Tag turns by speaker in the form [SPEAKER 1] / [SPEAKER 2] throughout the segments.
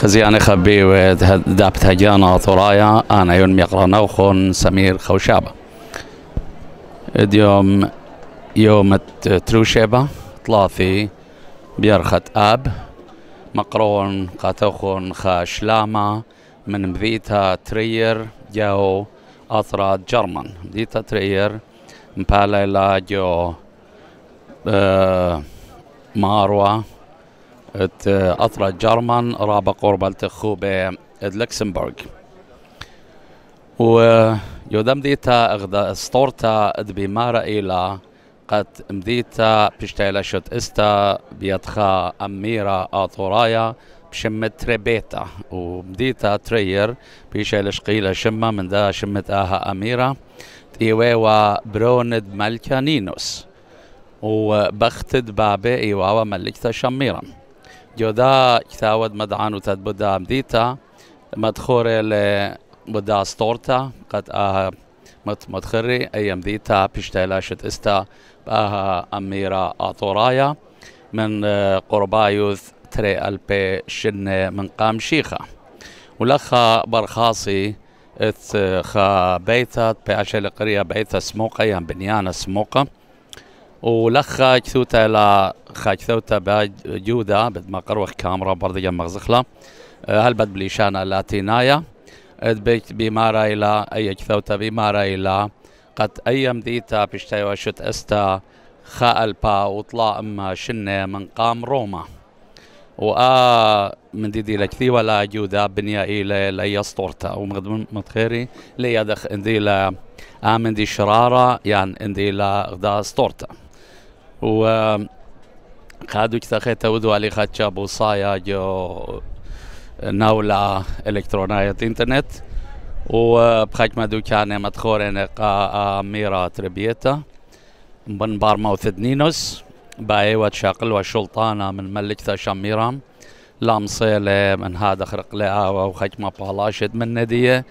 [SPEAKER 1] خزياني خبي ودابت هجانا طرايا أنا يون ميقرا نوخون سمير خوشابة. اليوم يوم تروشيبة طلاثي بيرخت أب مقرون قاتوخون خاشلاما من مذيتا ترير جو أطرا جرمن. مذيتا ترير مبالا جو آه ماروا ات أطرا جرمن رابا قرب التخوبة لكسمبورغ. و يودم ديتا أغدا ستورتا إد بمارا إلى قد مديتا بشتيلا شوت إستا بيدخا أميرا آطورايا بشمت تريبيتا. ومديتا ترير بيشيل شقيلة شمة من دا شمت آها أميرا. تيويوا بروند ملكانينوس وبختد بابي إيواوا ملكتا شميرا. جودا كتاود مدعان وتدبدا مديتا مدخوري لبدا ستورتا قد آها متمدخري أيام ديتا بيشتيلا شت إستا باها أميرا آطورايا من آه، قربايوث تري ألبي شن من قام شيخة. ولخا برخاصي ات خا بيتا بأشل قرية بيتا سموقة يام بنيانا سموقة. ولخا كثوتا لا خا كثوتا بجودة بد ما قروخ كاميرا برضه مغزخلة آه، هل بد بليشانا لاتينايا بيت بمارا إلى أي كثوتا بمارا إلى قد أيام ديتا بشتاي وشت أستا خا ألبا وطلع أما شنة من قام روما. وآ من دي دي لكثي ولا جودا بنيا إلى اسطورتا ومغدمن متخيري لي يدخ اندي لا آمن دي شرارة يعني اندي لا غدا اسطورتا و خادو كثاخيتا ودو علي خاتشا بوصايا جو ناولا إلكترونية إنترنت. وبخاج ما دوكان مدخورين قا ميرا تربيتا من بار موثد نينوس باي وتشاقل وشلطانة من ملكتا شميرام لام صيلة من هذا خرق لها وخج ما بالاشد من ندية.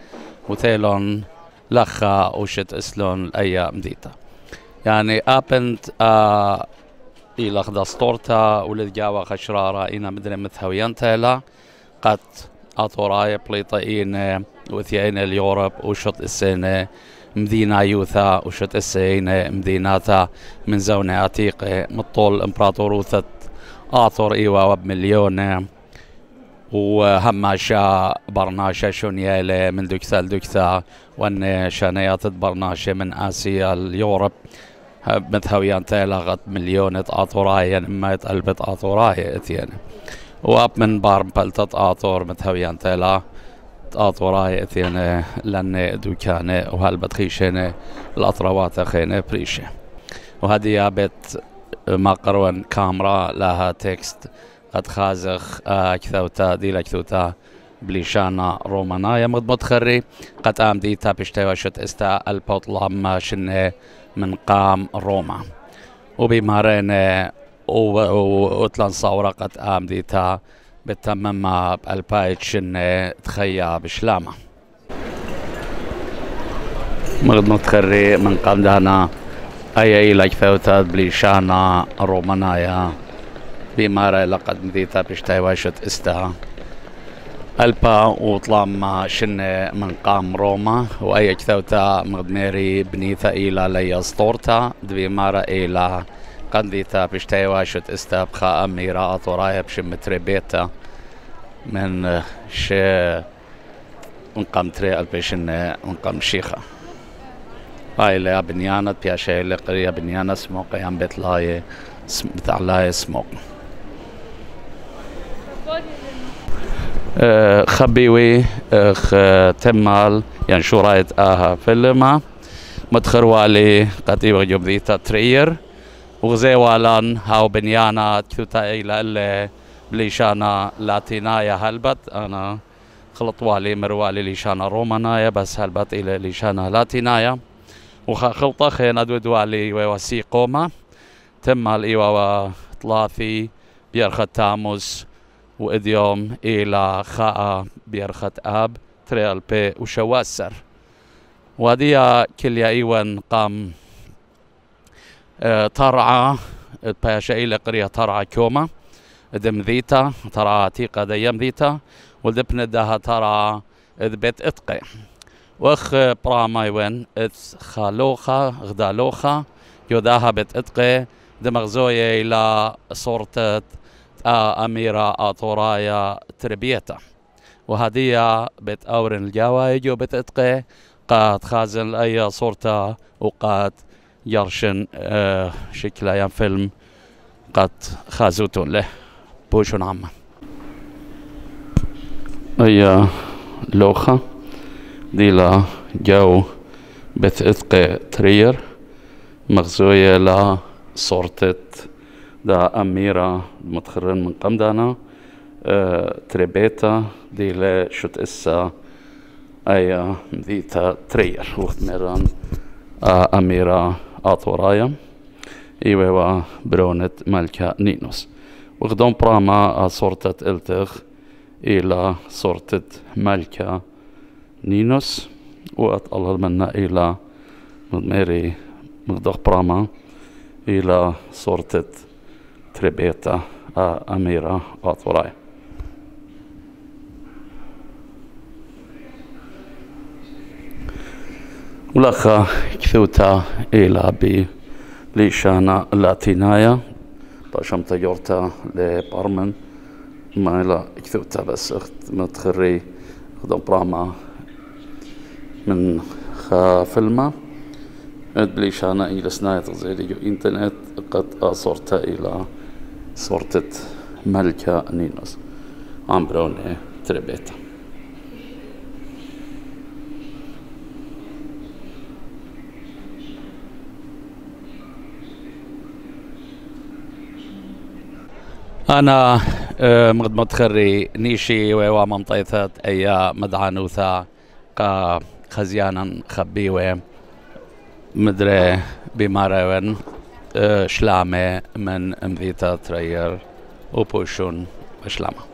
[SPEAKER 1] وثيلون لخا وشت إسلون الأيام ديتا. يعني ابنت آه إلى خدا ستورتا ولد جاوا خشرارا إنا مدري مثهويان تيلا قد أطوراي بليطين وثيين اليوروب وشط السنة مدينة يوثا وشط السنة مديناتا من زونة عتيقة مطول امبراطوروثة آثور إيوا وب مليون. وهماشا برناشا شونيالة من دوكثا لدوكثا وان شانيات برناشا من آسيا اليوروب. مثهويان تيلاغت مليونة آثوراي اما يتقلبت آثوراي اتيان واب من بار بلتت آثور مثهويان تيلا آثوراي اتيان لأن دوكانة وهالبتخيشين الأطروات خينة بريشة وهذه يابت ما قروان كاميرا لها تكست قد خازخ كثوتا دي كثوتا بليشانا رومانايا مد متخري قد ام ديتا بشتي وشت استا البوطلام شنه من قام روما. وبمارين وطلن صورة قد ام ديتا بتمم بالبايت شنه تخيا بشلامة مغد متخري من قام دانا. اي اي لكثوتا بليشانا رومانايا بمارة لقد مديتا بشتي وشت استا ألبا وطلام شن من قام روما وأي كثوتا مغدميري بنيتا إلى لي اسطورتا دبي مارا إلى قنديتا بشتي واشت استابخا أميرا أطورايا بشم تريبيتا من ش ونقام تري البشن ونقام شيخة. هاي لي بنيانة بياشي لقرية بنيانة سموق يام بيت لاي بتاع لاي سموق. خبيوي اخ تمال يعني شو رأيت؟ آها فيلم. مدخر والي قتيب جوب ذيتا ترير وغزي والان هاو بنيانا كيوتا إلى اللي بليشانا لاتينايا هلبت. أنا خلط والي مروالي ليشانا رومانايا بس هلبت إلى ليشانا لاتينايا. وخا خلطة خين ادود والي ويوسي قوما تمال إيوا ثلاثي بيرخت تاموس. إلى خاء بيرخت آب تريال بي وشواسر. وديا كليا إيوان قام ترعى باشا إلى قرية ترعى كوما دم ذيتا ترعى تيقا ديم ذيتا ولدبنا داها إذ بيت إتقي. وخ براما إتس خالوخا غدالوخا يوداها بيت إتقي دمغزوية إلى صورة أميرة أطورايا تربيتا وهدية بيت أورن الجوايج وبيت إتقي. قاد خازن أي صورته وقاد يرشن آه شكله يا فيلم قد خازوتون له. بوشون عما أي لوخة. ديلا جو بيت إتقي ترير. مغزوية لا صورتة دا أميرة متخرن من قمدانا أه تريبيتا ديلا شت إسا أي مذيتا ترير. وقت ميران أه أميرة آطورايا. إيوا برونت ملكة نينوس. وغدون براما صورتة إلتغ إلى صورتة ملكة نينوس. وقت الله منا إلى مدميري مغدق براما إلى صورة تربيتا أميرة أطوراي ولخا كثوتا إلى بي ليشانا لاتينايا باشم تجورتا لبارمن ما إلى كثوتا بس اخت متخري خدم براما من خا فيلما ادبليش أنا إلى سناية غزيري انترنت قد صرت إلى ملكة نينوس عم بروني تربيتا أنا مغد متخري نيشي ويوا منطيثة أيا مدعانوثا قا خزيانا خبيوة مدري بمارون شلامة من مذيتا ترير وبوشون بشلامه